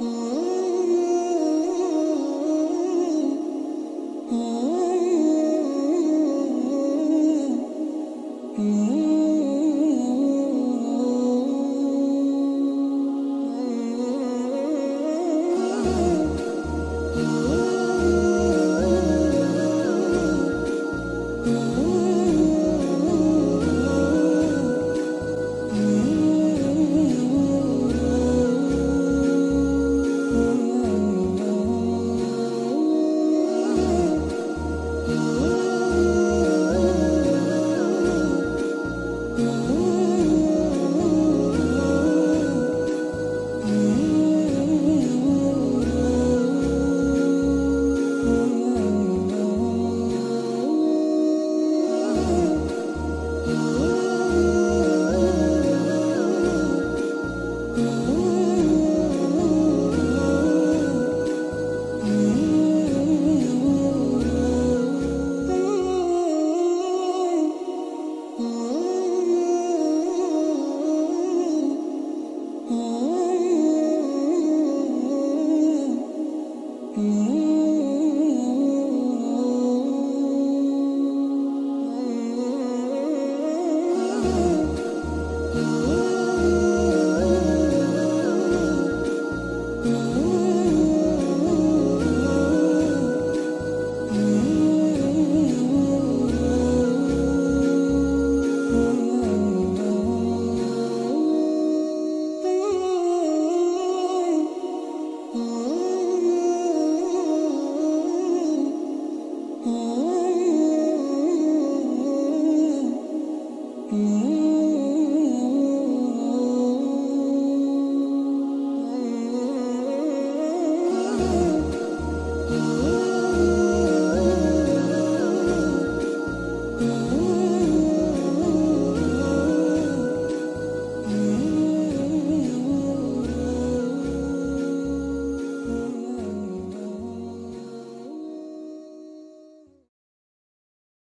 Mm-hmm. mm-hmm. mm-hmm. mm-hmm. Ooh.